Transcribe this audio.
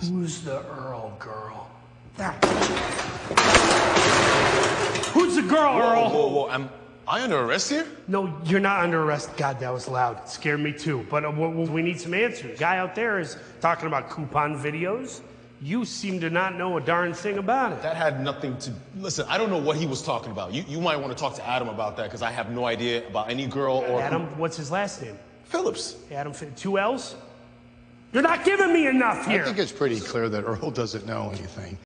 Who's the Earl girl? That. Who's the girl, Earl? Whoa, whoa, am I under arrest here? No, you're not under arrest. God, that was loud. It scared me too. But uh, w- w- we need some answers. Guy out there is talking about coupon videos. You seem to not know a darn thing about it. That had nothing to. Listen, I don't know what he was talking about. You, you might want to talk to Adam about that because I have no idea about any girl or. Adam, what's his last name? Phillips. Adam, two L's? You're not giving me enough here. I think it's pretty clear that Earl doesn't know anything.